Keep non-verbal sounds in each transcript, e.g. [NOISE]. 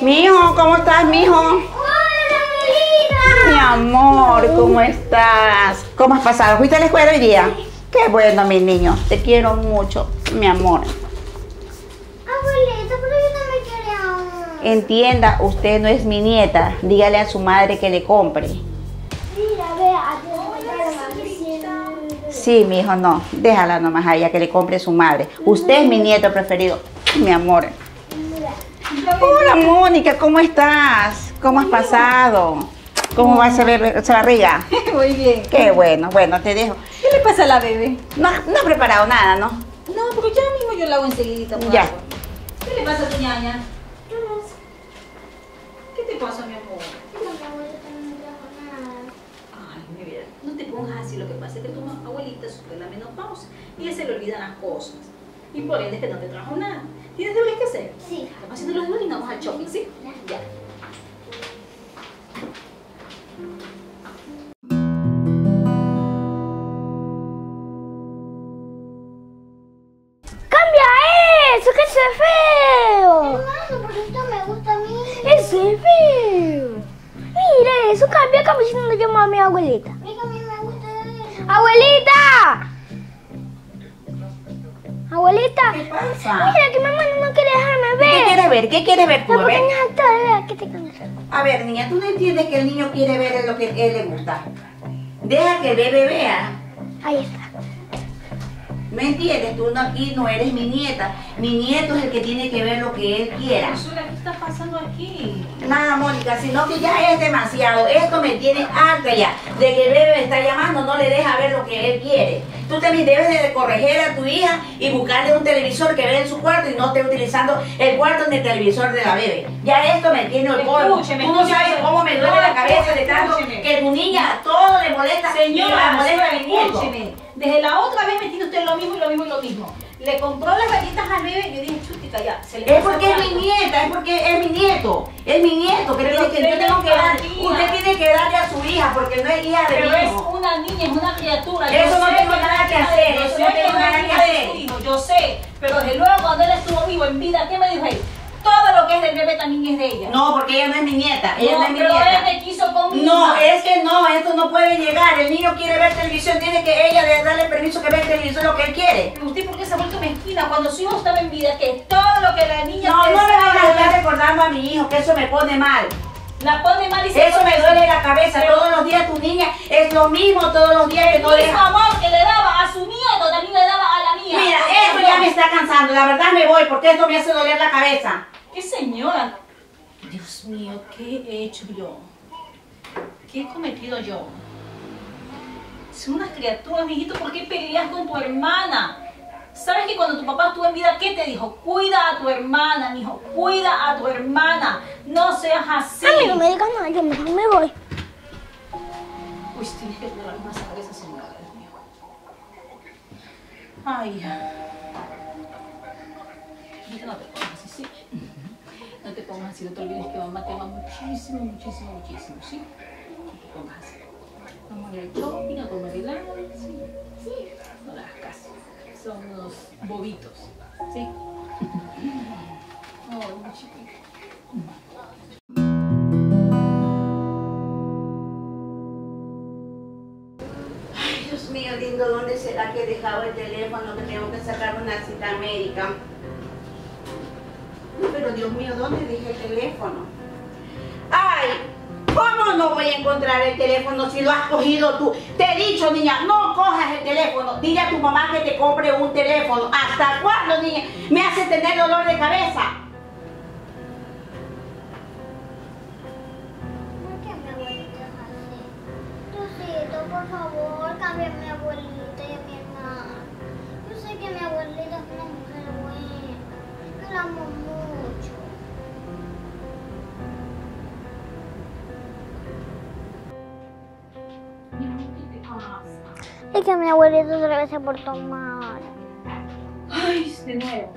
Mijo, ¿cómo estás, mijo? ¡Hola, abuelita! Mi amor, ¿cómo estás? ¿Cómo has pasado? ¿Fuiste a la escuela hoy día? Qué bueno, mi niño. Te quiero mucho, mi amor. Abuelita, pero yo no me quiero aún. Entienda, usted no es mi nieta. Dígale a su madre que le compre. Mira, vea. Sí, mi hijo, no. Déjala nomás a ella que le compre su madre. Usted es mi nieto preferido, mi amor. Hola, Mónica, ¿cómo estás? ¿Cómo has pasado? ¿Cómo va esa bebé- esa barriga? [LAUGHS] Muy bien. Qué bueno, bueno, te dejo. ¿Qué le pasa a la bebé? No, no he preparado nada, ¿no? No, porque ya mismo yo la hago enseguidita. por Ya. agua. ¿Qué le pasa a tu ñaña? ¿Qué te pasa, mi amor? No, mi abuelita no me trajo nada. Ay, mi vida, no te pongas así. Lo que pasa es que tu abuelita sufre la menopausia y ya se le olvidan las cosas. Y por ende es que no te trajo nada. ¿Tienes deberes que hacer? Sí. Estamos haciendo los deberes y nos vamos al shopping, ¿sí? Ya. ¡Cambia eso! ¡Que es feo! Hermano, pero esto me gusta a mí. ¡Eso es feo! Mira eso, cambia, cambia si no le llamo a mi abuelita. Mira, a mí me gusta eso. ¡Abuelita! ¡Abuelita! ¿Qué pasa? Mira que mamá no quiere dejarme ¿Qué ver. quieres ver? ¿Qué quieres ver tú, La pequeña actora, que te cambia. A ver, niña, tú no entiendes que el niño quiere ver lo que él le gusta. Deja que bebé vea. Ahí está. ¿Me entiendes? Tú no, aquí no eres mi nieta. Mi nieto es el que tiene que ver lo que él quiera. ¿qué está pasando aquí? Nada, Mónica, sino que ya es demasiado. Esto me tiene harta ya. De que el bebé me está llamando, no le deja ver lo que él quiere. Tú también debes de corregir a tu hija y buscarle un televisor que vea en su cuarto y no esté utilizando el cuarto ni el televisor de la bebé. Ya esto me tiene el polvo. Escúcheme, Tú no sabes cómo me duele la cabeza de tanto que tu niña todo le molesta Señora, molesta a mi nieto. Desde la otra vez me tiene usted lo mismo y lo mismo y lo mismo. Le compró las galletas al bebé y yo dije, chutica, ya. Se le Es porque es mi nieta, es porque es mi nieto, es mi nieto, que, Pero que yo tengo que dar, usted tiene que darle a su hija porque no es hija de Pero mi es una niña, es una criatura. Eso Yo no tengo nada que hacer, eso no tengo nada que hacer. Yo sé, pero desde luego cuando él estuvo vivo en vida, ¿qué me dijo él? Todo lo que es del bebé también es de ella. No, porque ella no es mi nieta, ella no, No, es mi pero nieta. él me quiso conmigo. No, es que no, esto no puede llegar. El niño quiere ver televisión, tiene que ella de- darle permiso que vea televisión lo que él quiere. ¿Usted por qué se ha vuelto mezquina cuando su hijo estaba en vida? Que todo lo que la niña No, no me van a estar recordando a mi hijo, que eso me pone mal. La pone mal y se Eso me duele la cabeza. Pero- Todos los días tu niña es lo mismo, todos los días que El no mismo deja. amor que le daba a su nieto también le daba a la mía. Mira, esto ya me está cansando. La verdad me voy porque esto me hace doler la cabeza. ¿Qué señora? Dios mío, ¿qué he hecho yo? ¿Qué he cometido yo? Son unas criaturas, mijito, ¿por qué peleas con tu hermana? ¿Sabes que cuando tu papá estuvo en vida, qué te dijo? Cuida a tu hermana, mijo, cuida a tu hermana. No seas así. A mí no me digas nada, yo mejor me voy. Uy, tienes que cuidar más a esa señora, Dios mío. Ay, no te No te pongas así, no te olvides que mamá te ama muchísimo, muchísimo, muchísimo, ¿sí? No te pongas así. Vamos a ir al shopping, a comer helado, ¿sí? Sí. No le hagas. Son unos bobitos, ¿sí? [LAUGHS] Ay, mi chiquito. Dios mío, lindo, ¿dónde será que he dejado el teléfono? Que tengo que sacar una cita médica. Pero Dios mío, ¿dónde dejé el teléfono? ¡Ay! ¿Cómo no voy a encontrar el teléfono si lo has cogido tú? Te he dicho, niña, no cojas el teléfono. Dile a tu mamá que te compre un teléfono. ¿Hasta cuándo, niña? Me hace tener dolor de cabeza. ¿Por qué favor, cambia a mi abuelita y a mi hermana. Yo sé que mi abuelita es una mujer buena. Yo la amo Es que mi abuelita otra vez se portó mal. Ay, de nuevo.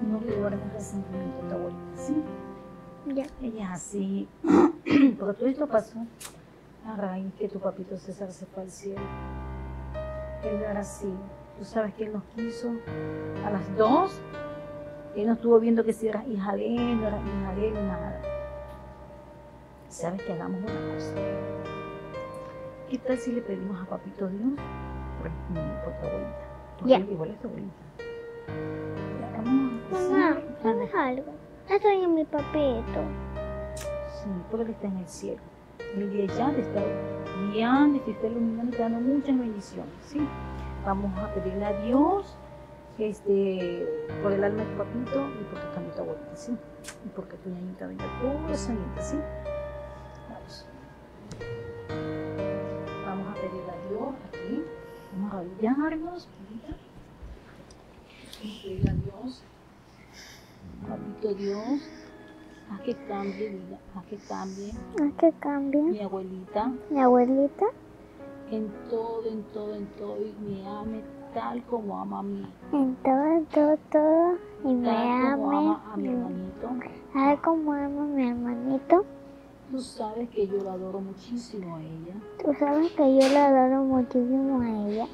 No le guardes resentimiento a tu abuelita, ¿sí? Ya. Ella es así. [CLEARS THROAT] Porque todo esto pasó a raíz que tu papito César se fue al cielo. Él era así. Tú sabes que Él nos quiso a las dos. Él no estuvo viendo que si eras hija de Él, no eras hija de Él, nada. ¿Sabes que hagamos una cosa? ¿Qué tal si le pedimos a Papito Dios por, por tu abuelita? Porque Ya. él igual es tu abuelita. Ya, vamos a Mamá, empezar. ¿sabes algo? Estoy en mi papito. Sí, porque está en el cielo. Él de allá te está guiando y te está iluminando y te dando muchas bendiciones, ¿sí? Vamos a pedirle a Dios este, por el alma de tu papito y porque también tu abuelita, ¿sí? Y porque tu ñañita venga pura sanita, ¿sí? Vamos a. Vamos a Dios. Papito Dios, haz que cambie, vida, haz que cambie ¿A qué cambia? mi abuelita Mi abuelita. en todo, en todo, en todo y me ame tal como ama a mí, En todo, todo, todo. Y me tal como ama a mi ame. hermanito. ¿Sabes cómo ama a mi hermanito? Tú sabes que yo la adoro muchísimo a ella. Tú sabes que yo la adoro muchísimo a ella.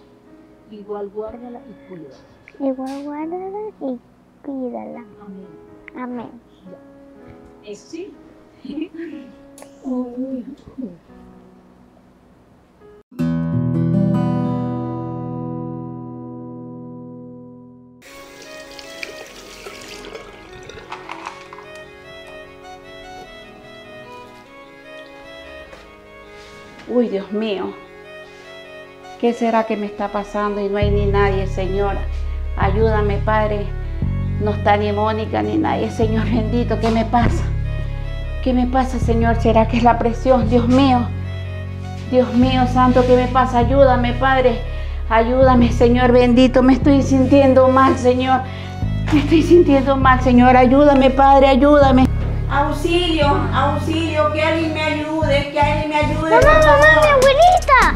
Igual guárdala y cuídala. Igual guárdala y cuídala. Amén. Amén. ¿Es sí? [LAUGHS] Uy, Dios mío. ¿Qué será que me está pasando y no hay ni nadie, Señor? Ayúdame, Padre. No está ni Mónica ni nadie, Señor bendito. ¿Qué me pasa? ¿Qué me pasa, Señor? ¿Será que es la presión? Dios mío. Dios mío, Santo, ¿qué me pasa? Ayúdame, Padre. Ayúdame, Señor bendito. Me estoy sintiendo mal, Señor. Me estoy sintiendo mal, Señor. Ayúdame, Padre, ayúdame. Auxilio, auxilio, que alguien me ayude, que alguien me ayude. Mamá, por mamá, mi abuelita.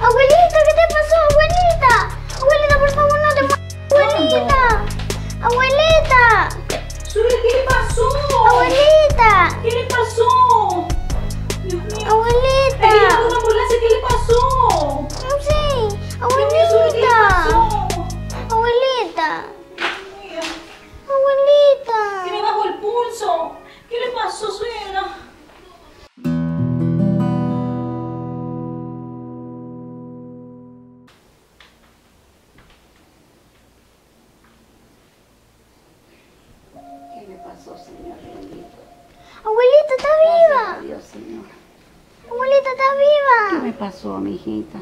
Abuelita, ¿qué te pasó? Abuelita, me pasó, mi hijita?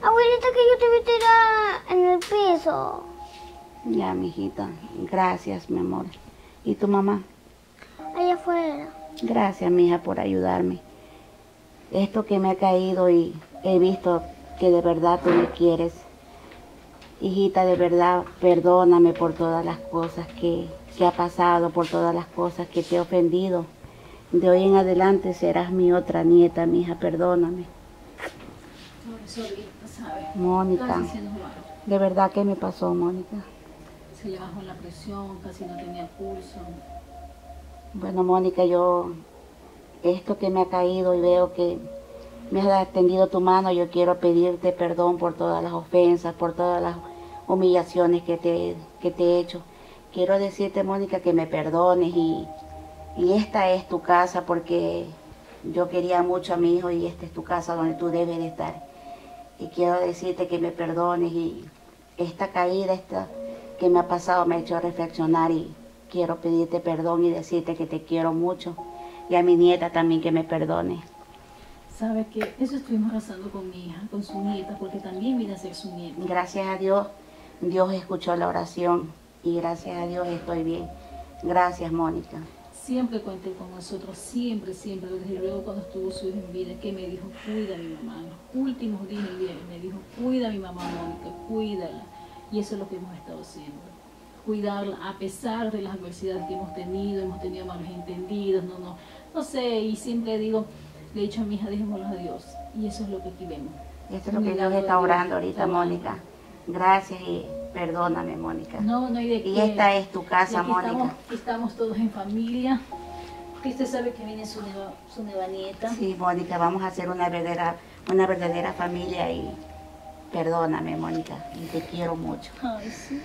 Abuelita, que yo te vi tirada en el piso. Ya, mi hijita. Gracias, mi amor. ¿Y tu mamá? Allá afuera. Gracias, mi hija, por ayudarme. Esto que me ha caído y he visto que de verdad tú me quieres. Hijita, de verdad, perdóname por todas las cosas que, que ha pasado, por todas las cosas que te he ofendido. De hoy en adelante serás mi otra nieta, mi hija, perdóname. Mónica, de verdad, ¿qué me pasó, Mónica? Se le bajó la presión, casi no tenía pulso. Bueno, Mónica, yo, esto que me ha caído y veo que me has extendido tu mano, yo quiero pedirte perdón por todas las ofensas, por todas las humillaciones que te, que te he hecho. Quiero decirte, Mónica, que me perdones y, y esta es tu casa porque yo quería mucho a mi hijo y esta es tu casa donde tú debes de estar. Y quiero decirte que me perdones y esta caída, esta que me ha pasado me ha hecho reflexionar y quiero pedirte perdón y decirte que te quiero mucho y a mi nieta también que me perdone. ¿Sabes que Eso estuvimos rezando con mi hija, con su nieta, porque también viene a ser su nieta. Gracias a Dios, Dios escuchó la oración y gracias a Dios estoy bien. Gracias, Mónica. Siempre cuente con nosotros, siempre, siempre. Desde luego cuando estuvo su hija en vida, que me dijo, cuida a mi mamá. En los últimos días me dijo, cuida a mi mamá Mónica, cuídala. Y eso es lo que hemos estado haciendo. Cuidarla a pesar de las adversidades que hemos tenido, hemos tenido malos entendidos, no, no, no sé, y siempre digo, le he dicho a mi hija, dejémoslo a Dios. Y eso es lo que aquí vemos. Esto es lo que Dios está de orando ahorita, Mónica. Gracias y perdóname, Mónica. No, no hay de Y qué. esta es tu Y casa, Mónica. Estamos todos en familia. Porque usted sabe que viene su nueva, su nueva nieta. Sí, Mónica, vamos a hacer una verdadera, una verdadera familia y perdóname, Mónica, y te quiero mucho. Ay, sí.